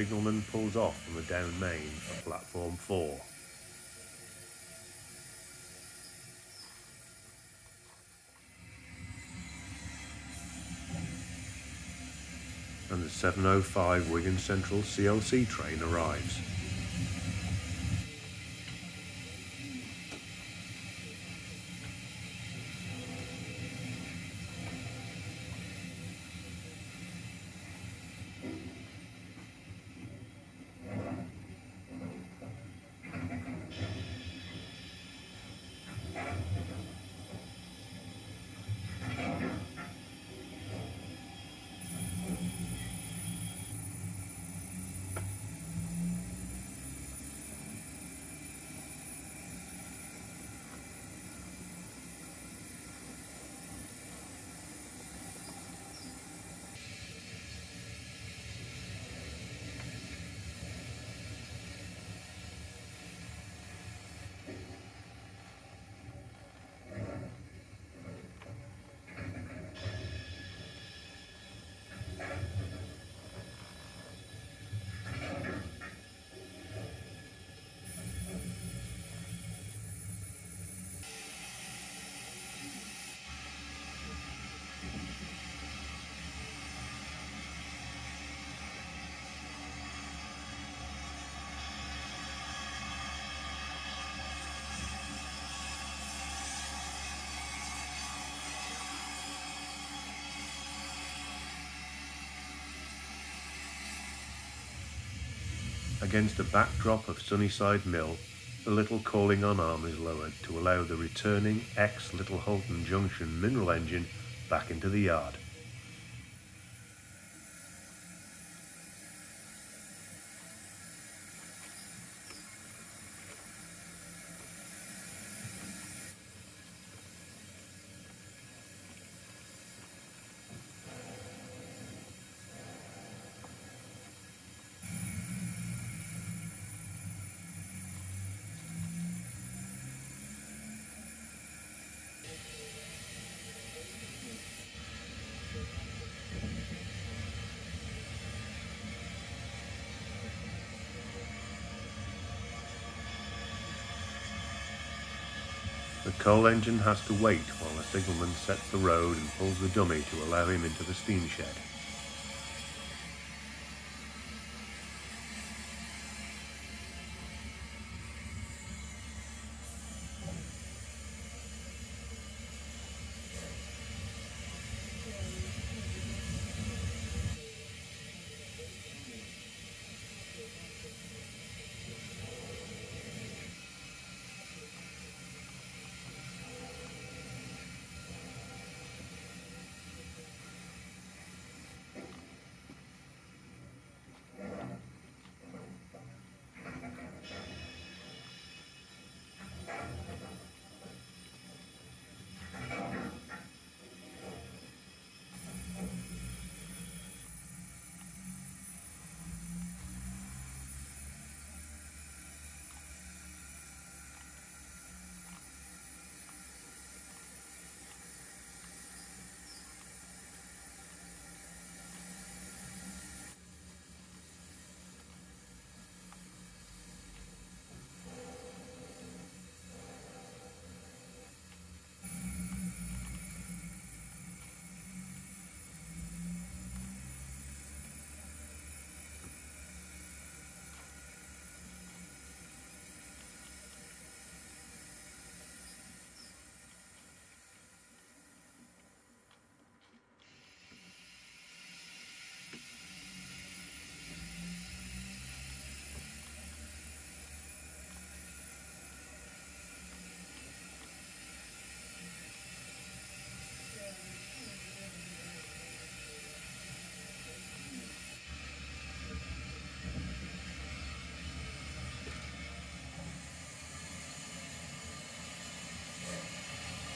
signalman pulls off from the down main for platform 4. And the 705 Wigan Central CLC train arrives. Against a backdrop of Sunnyside Mill, the Little Calling on arm is lowered to allow the returning ex Little Hulton Junction mineral engine back into the yard. Coal engine has to wait while the signalman sets the road and pulls the dummy to allow him into the steam shed.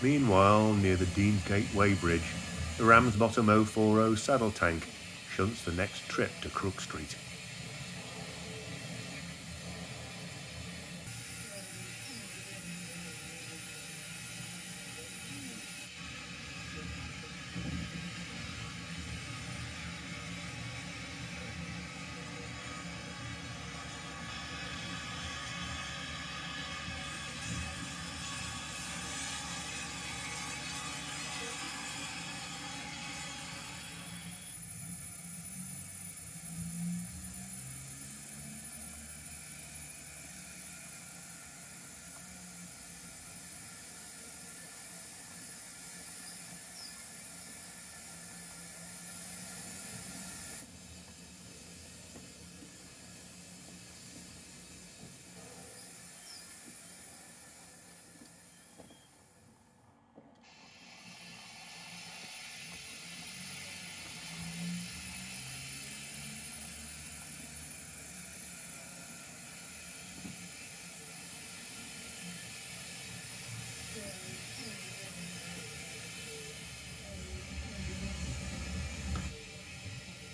Meanwhile, near the Dean Gateway Bridge, the Ramsbottom 040 saddle tank shunts the next trip to Crook Street.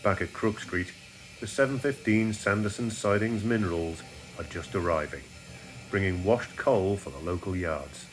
Back at Crook Street, the 715 Sanderson Sidings Minerals are just arriving, bringing washed coal for the local yards.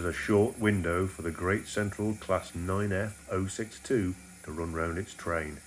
There's a short window for the Great Central Class 9F 062 to run round its train.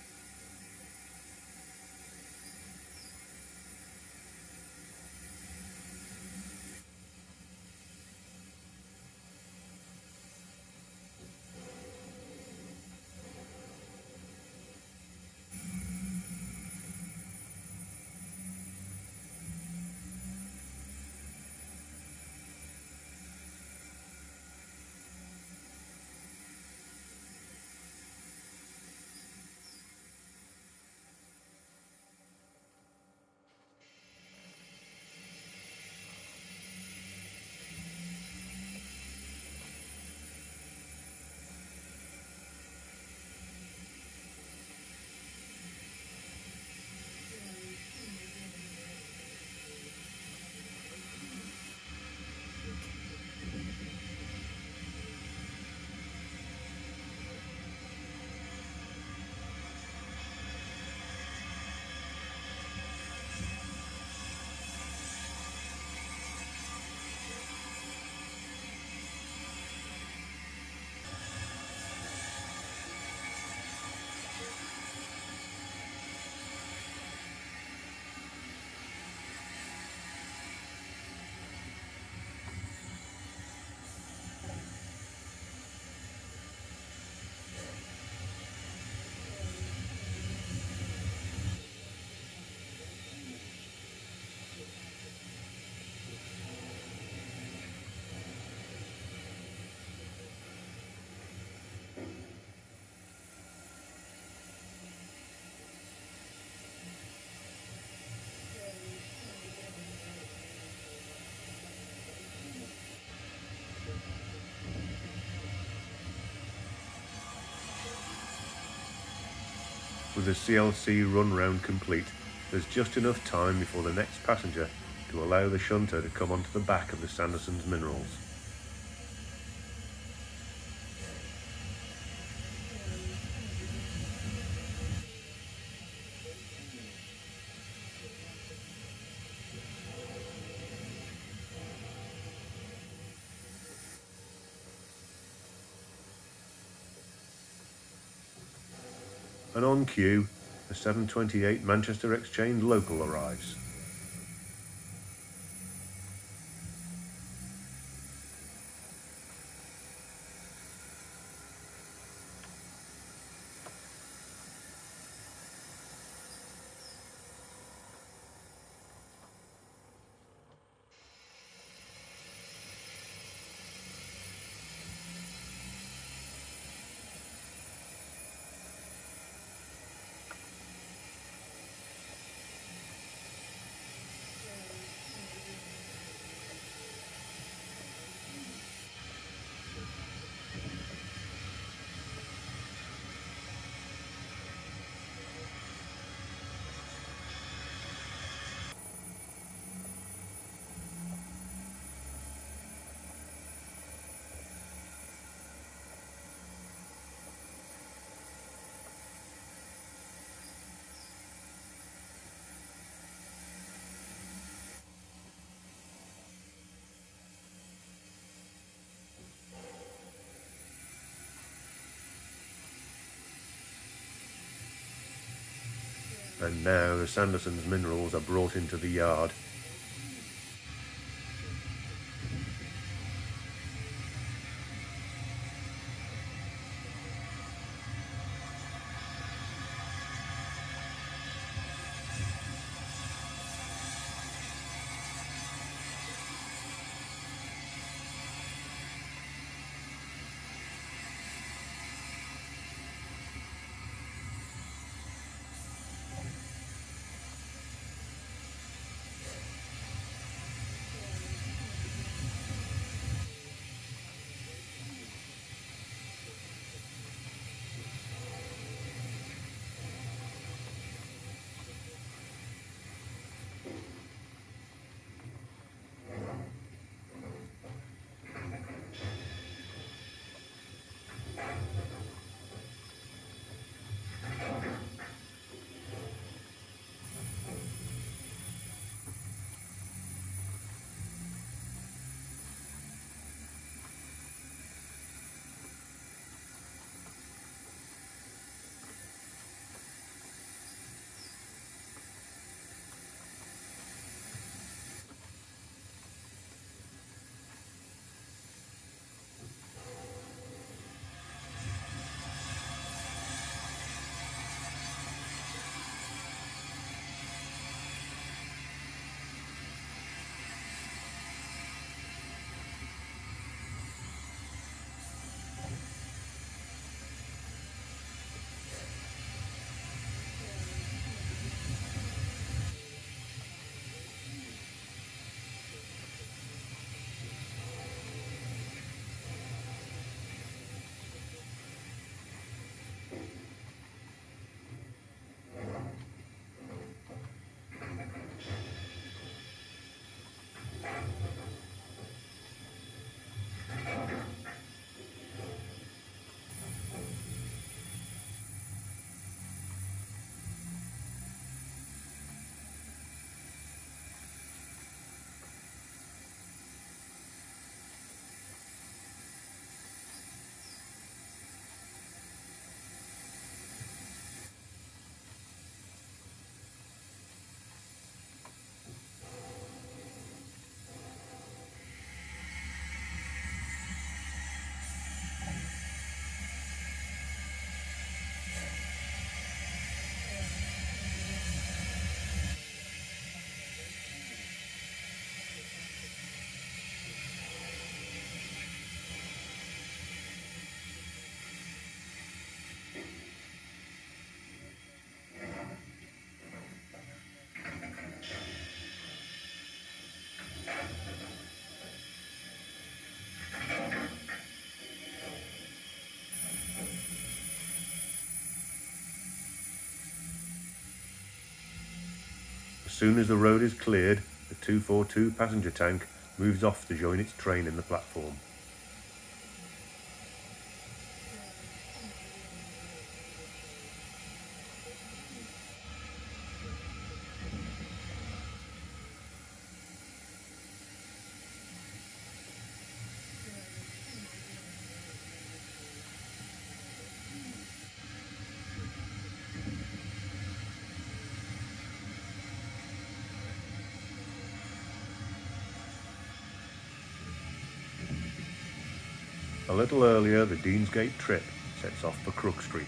With the CLC run round complete, there's just enough time before the next passenger to allow the shunter to come onto the back of the Sanderson's minerals. and on cue, the 728 Manchester Exchange local arrives. And now the Sanderson's minerals are brought into the yard. Soon as the road is cleared, the 242 passenger tank moves off to join its train in the platform. A little earlier, the Deansgate trip sets off for Crook Street.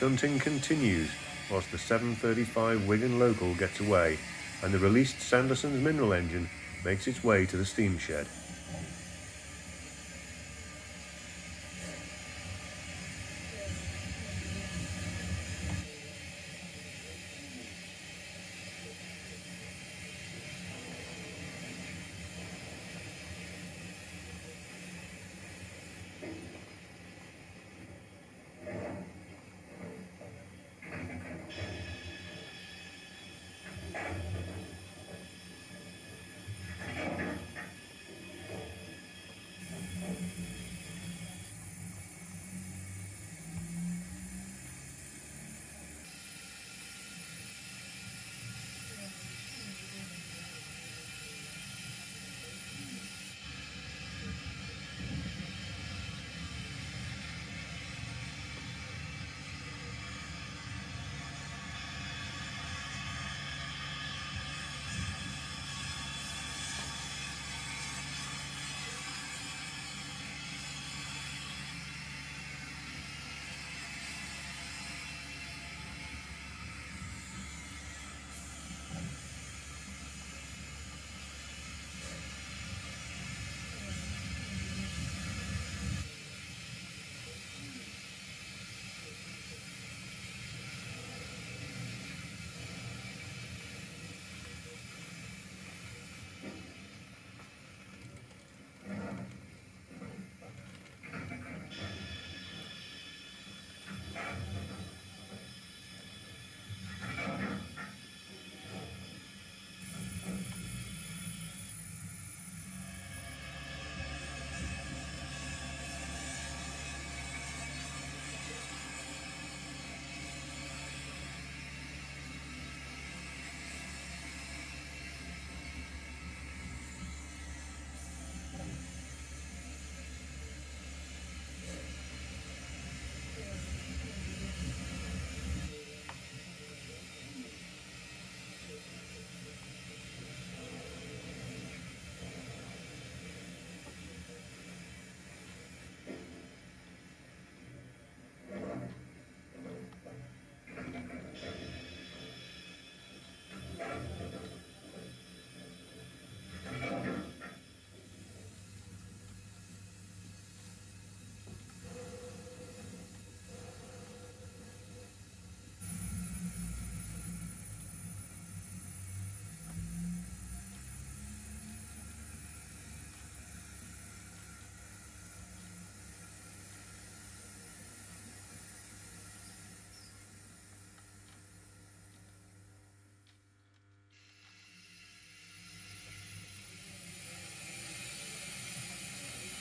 Shunting continues whilst the 735 Wigan local gets away and the released Sanderson's mineral engine makes its way to the steam shed.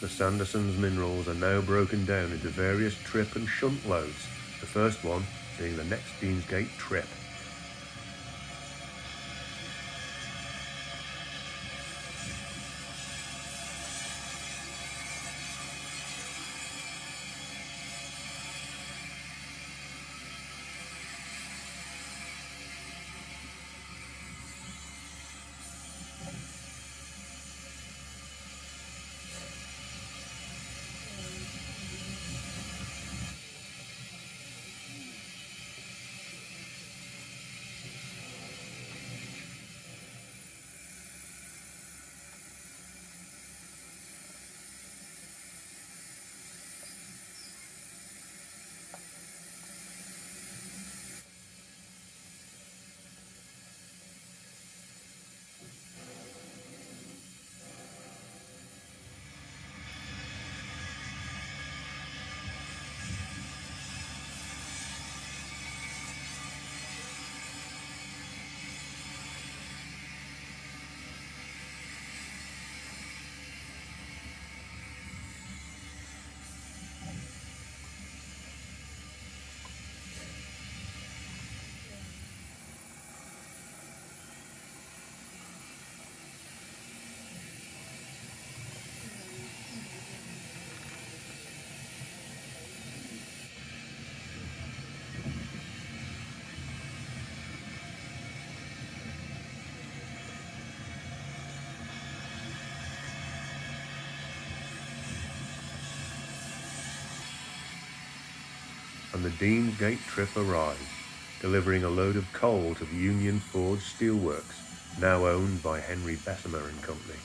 Sanderson's minerals are now broken down into various trip and shunt loads, the first one being the next Deansgate trip. And the Deansgate trip arrives, delivering a load of coal to the Union Forge Steelworks, now owned by Henry Bessemer and Company.